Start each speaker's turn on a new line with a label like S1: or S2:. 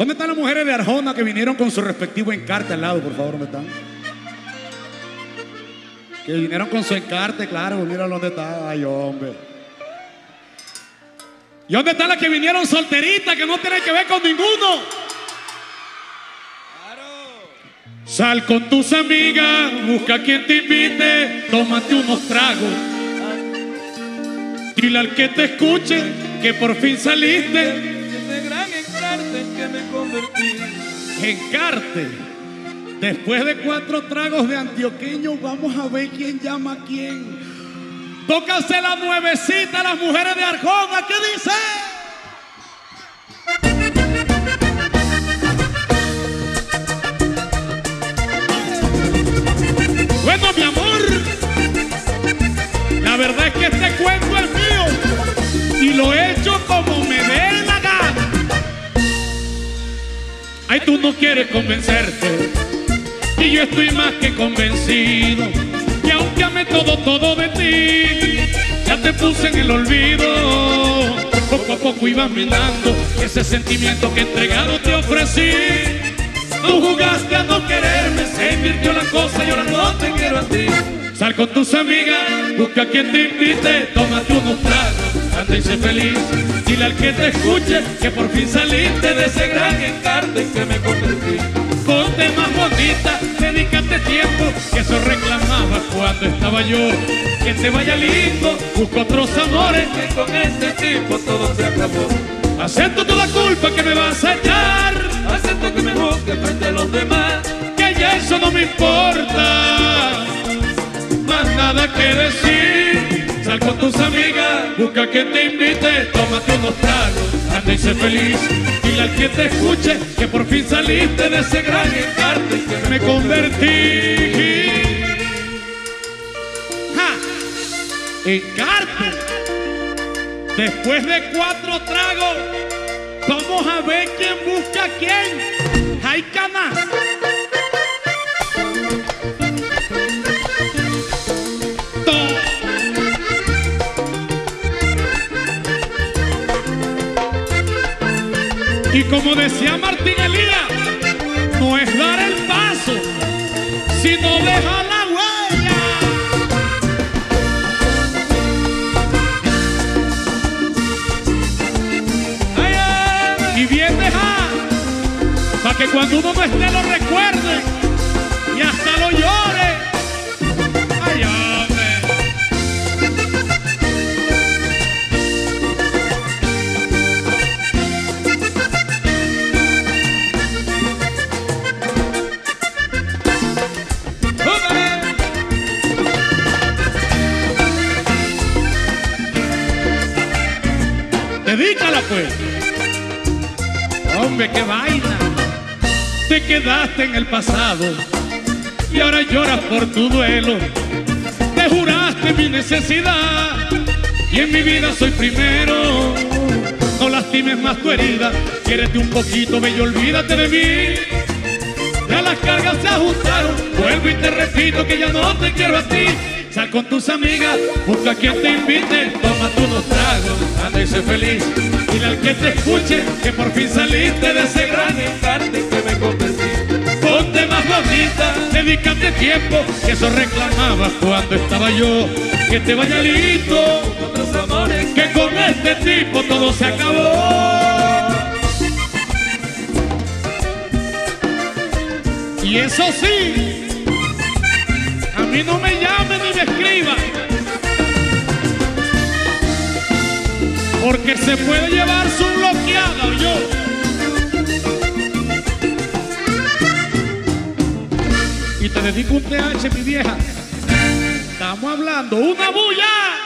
S1: ¿Dónde están las mujeres de Arjona que vinieron con su respectivo encarte al lado, por favor? ¿Dónde están? Que vinieron con su encarte, claro, mira dónde está. Ay, hombre. ¿Y dónde están las que vinieron solteritas que no tienen que ver con ninguno? Sal con tus amigas, busca quien te invite, tómate unos tragos. Dile al que te escuche que por fin saliste.
S2: Me convertí.
S1: Encarte. Después de cuatro tragos de antioqueño, vamos a ver quién llama a quién. Tócase la nuevecita las mujeres de Arjona. ¿Qué dice? Bueno, mi amor, la verdad es que este cuento es mío y lo he Ay, tú no quieres convencerte y yo estoy más que convencido que aunque ame todo, todo de ti, ya te puse en el olvido. Poco a poco ibas minando ese sentimiento que entregado te ofrecí. Tú jugaste a no quererme, se invirtió la cosa y ahora no te quiero a ti. Sal con tus amigas, busca quien te invite, tómate unos tragos, anda y sé feliz. Dile al que te escuche que por fin saliste de ese gran encarte en que me convertí. Ponte más bonita, dedícate tiempo, que eso reclamaba cuando estaba yo. Que te vaya lindo, busca otros amores,
S2: Que con este tipo todo se acabó.
S1: acepto toda culpa que me vas a echar.
S2: Acepto que me busque frente a los demás.
S1: que ya eso no me importa. Más nada que decir. Con tus amigas, busca quien te invite, tómate unos tragos, anda y sé feliz. Dile al que te escuche que por fin saliste de ese gran encarte en que me convertí. ¡Ja! Encarte. Después de cuatro tragos, vamos a ver quién busca a quién. ¡Hay canas! Y como decía Martín Elías, no es dar el paso, sino dejar la huella. Y bien dejar, para que cuando uno no esté lo recuerde y hasta lo llore. Dedícala pues. Hombre, qué vaina. Te quedaste en el pasado y ahora lloras por tu duelo. Te juraste mi necesidad y en mi vida soy primero. No lastimes más tu herida, quiérete un poquito, bello, olvídate de mí. Ya las cargas se ajustaron, vuelvo y te repito que ya no te quiero a ti. Con tus amigas, busca quien te invite, toma unos tragos, anda y sé feliz. Dile al que te escuche que por fin saliste de ese gran
S2: que me convertí.
S1: Ponte más bonita, dedícate tiempo, que eso reclamabas cuando estaba yo. Que te vaya lindo,
S2: Otros amores
S1: que con este tipo todo se acabó. Y eso sí, a mí no me llame me escriba. Porque se puede llevar su bloqueada o yo. Y te dedico un TH, mi vieja. Estamos hablando, una bulla.